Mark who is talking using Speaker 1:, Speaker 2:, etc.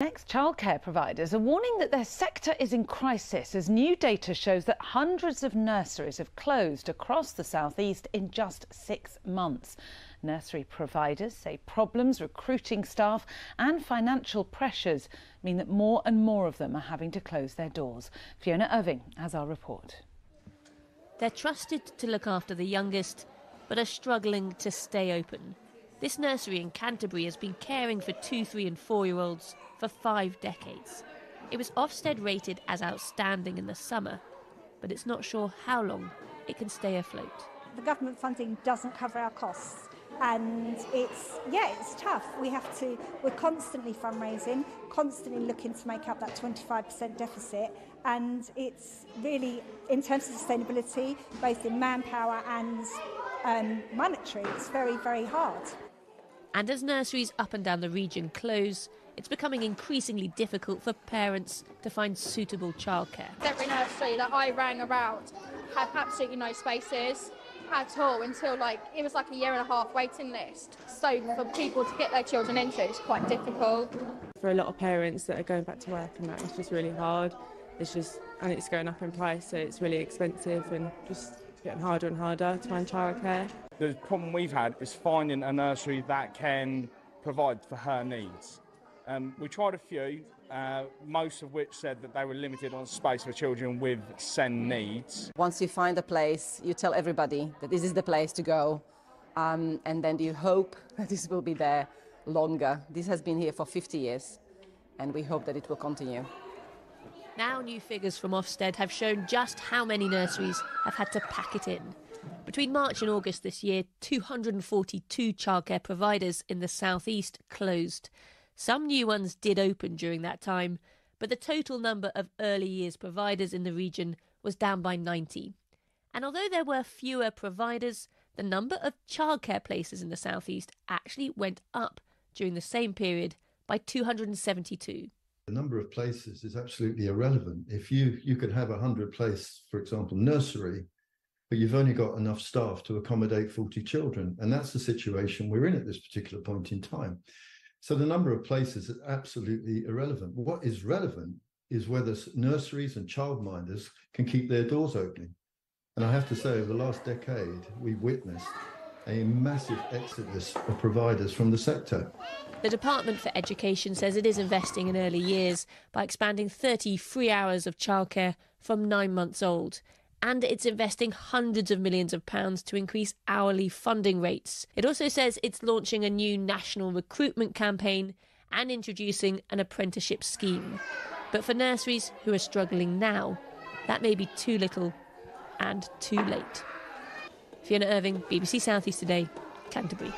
Speaker 1: Next, childcare providers are warning that their sector is in crisis as new data shows that hundreds of nurseries have closed across the southeast in just six months. Nursery providers say problems recruiting staff and financial pressures mean that more and more of them are having to close their doors. Fiona Irving has our report.
Speaker 2: They're trusted to look after the youngest, but are struggling to stay open. This nursery in Canterbury has been caring for two, three, and four year olds for five decades. It was Ofsted rated as outstanding in the summer, but it's not sure how long it can stay afloat.
Speaker 3: The government funding doesn't cover our costs. And it's, yeah, it's tough. We have to, we're constantly fundraising, constantly looking to make up that 25% deficit. And it's really, in terms of sustainability, both in manpower and um, monetary, it's very, very hard.
Speaker 2: And as nurseries up and down the region close, it's becoming increasingly difficult for parents to find suitable childcare.
Speaker 4: Every nursery that I rang around had absolutely no spaces at all until like it was like a year and a half waiting list. So for people to get their children into it's quite difficult.
Speaker 5: For a lot of parents that are going back to work and that it's just really hard. It's just and it's going up in price, so it's really expensive and just getting harder and harder to find childcare.
Speaker 6: The problem we've had is finding a nursery that can provide for her needs. Um, we tried a few, uh, most of which said that they were limited on space for children with SEN needs.
Speaker 7: Once you find a place, you tell everybody that this is the place to go, um, and then you hope that this will be there longer. This has been here for 50 years, and we hope that it will continue.
Speaker 2: Now, new figures from Ofsted have shown just how many nurseries have had to pack it in. Between March and August this year, 242 childcare providers in the southeast closed. Some new ones did open during that time, but the total number of early years providers in the region was down by 90. And although there were fewer providers, the number of childcare places in the southeast actually went up during the same period by 272.
Speaker 8: The number of places is absolutely irrelevant. If you you could have a hundred place, for example, nursery, but you've only got enough staff to accommodate 40 children. And that's the situation we're in at this particular point in time. So the number of places is absolutely irrelevant. What is relevant is whether nurseries and childminders can keep their doors opening. And I have to say, over the last decade, we've witnessed a massive exodus of providers from the sector.
Speaker 2: The Department for Education says it is investing in early years by expanding 30 free hours of childcare from nine months old and it's investing hundreds of millions of pounds to increase hourly funding rates. It also says it's launching a new national recruitment campaign and introducing an apprenticeship scheme. But for nurseries who are struggling now, that may be too little and too late. Fiona Irving, BBC Southeast Today, Canterbury.